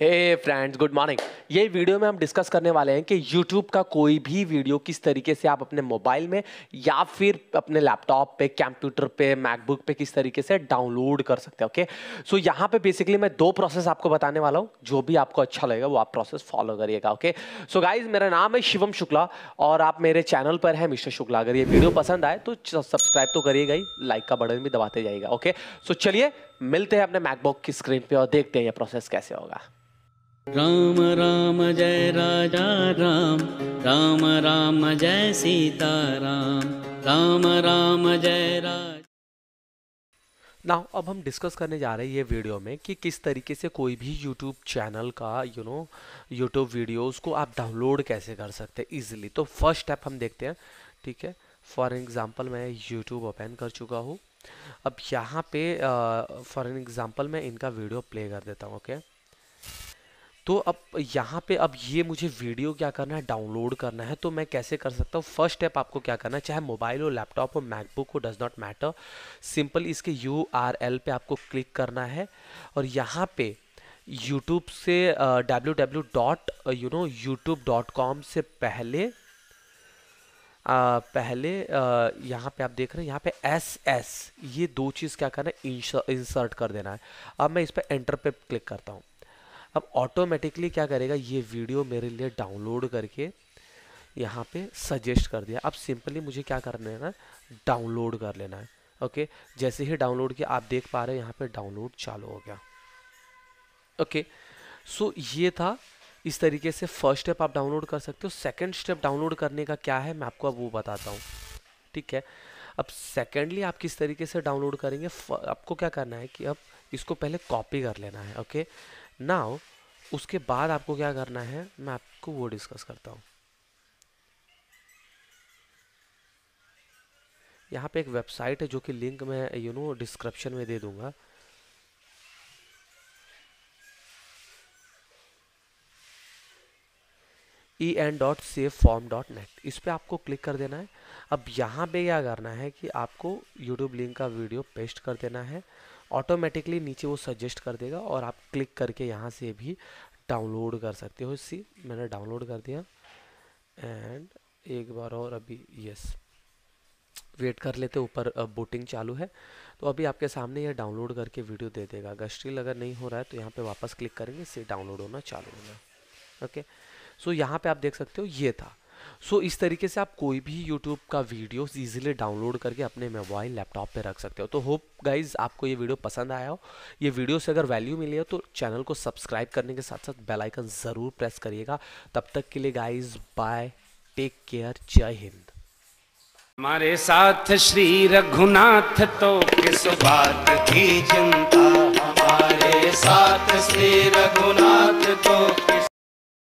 हे friends good morning ये video में हम डिस्कस करने वाले हैं कि YouTube का कोई भी वीडियो किस तरीके से आप अपने मोबाइल में या फिर अपने लैपटॉप पे कंप्यूटर पे मैकबुक पे किस तरीके से डाउनलोड कर सकते हैं ओके सो यहाँ पे बेसिकली मैं दो प्रोसेस आपको बताने वाला हूँ। जो भी आपको अच्छा लगेगा वो आप प्रोसेस फॉलो करिएगा ओके सो गाइज़ मेरा नाम है शिवम शुक्ला और आप मेरे चैनल पर है मिस्टर शुक्ला। अगर ये वीडियो पसंद आए तो सब्सक्राइब तो करिएगा ही लाइक का बटन भी दबाते जाइएगा ओके सो चलिए, मिलते हैं अपने मैकबुक की स्क्रीन पे और देखते हैं ये प्रोसेस कैसे होगा। राम राम जय राजा राम राम राम जय सीता राम राम राम जय राज नाउ अब हम डिस्कस करने जा रहे हैं ये वीडियो में कि किस तरीके से कोई भी यूट्यूब चैनल का यू नो यूट्यूब वीडियोस को आप डाउनलोड कैसे कर सकते हैं इजीली तो फ़र्स्ट स्टेप हम देखते हैं, ठीक है? फॉर एग्जांपल मैं यूट्यूब ओपन कर चुका हूँ। अब यहाँ पे फॉर एग्जांपल मैं इनका वीडियो प्ले कर देता हूँ ओके okay? तो अब यहाँ पे अब ये मुझे वीडियो क्या करना है डाउनलोड करना है तो मैं कैसे कर सकता हूँ? फ़र्स्ट स्टेप आपको क्या करना है चाहे मोबाइल हो लैपटॉप हो मैकबुक हो डज नॉट मैटर सिंपल इसके यू आर एल पे आपको क्लिक करना है और यहाँ पे यूट्यूब से W W dot you know YouTube dot com से पहले Uh, पहले यहाँ पे आप देख रहे हैं यहाँ पे एस एस ये दो चीज़ क्या करना है इंसर्ट कर देना है। अब मैं इस पर एंटर पे क्लिक करता हूँ। अब ऑटोमेटिकली क्या करेगा, ये वीडियो मेरे लिए डाउनलोड करके यहाँ पे सजेस्ट कर दिया। अब सिंपली मुझे क्या करना है ना डाउनलोड कर लेना है ओके जैसे ही डाउनलोड किया, आप देख पा रहे हो यहाँ पे डाउनलोड चालू हो गया ओके सो ये था, इस तरीके से फ़र्स्ट स्टेप आप डाउनलोड कर सकते हो। सेकंड स्टेप डाउनलोड करने का क्या है, मैं आपको अब वो बताता हूँ, ठीक है? अब सेकेंडली आप किस तरीके से डाउनलोड करेंगे आपको क्या करना है कि अब इसको पहले कॉपी कर लेना है ओके नाउ उसके बाद आपको क्या करना है, मैं आपको वो डिस्कस करता हूँ। यहाँ पे एक वेबसाइट है जो कि लिंक मैं यू नो डिस्क्रिप्शन में दे दूँगा। E N dot save from dot net इस पर आपको क्लिक कर देना है। अब यहाँ पे क्या करना है कि आपको यूट्यूब लिंक का वीडियो पेस्ट कर देना है। ऑटोमेटिकली नीचे वो सजेस्ट कर देगा और आप क्लिक करके यहाँ से भी डाउनलोड कर सकते हो। इसी मैंने डाउनलोड कर दिया। एंड एक बार और अभी यस वेट कर लेते ऊपर बोटिंग चालू है। तो अभी आपके सामने ये डाउनलोड करके वीडियो दे देगा। अगर स्टिल अगर नहीं हो रहा है तो यहाँ पे वापस क्लिक करेंगे। इससे डाउनलोड होना चालू होगा ओके सो यहाँ पे आप देख सकते हो, ये था। सो so, इस तरीके से आप कोई भी यूट्यूब का वीडियो इजीली डाउनलोड करके अपने मोबाइल लैपटॉप पे रख सकते हो। तो होप गाइज़ आपको ये वीडियो पसंद आया हो। ये वीडियो से अगर वैल्यू मिली हो तो चैनल को सब्सक्राइब करने के साथ साथ बेल आइकन ज़रूर प्रेस करिएगा। तब तक के लिए गाइज़ बाय टेक केयर जय हिंद हमारे साथ श्री रघुनाथ तो किस बात की चिंता? हमारे साथ श्री रघुनाथ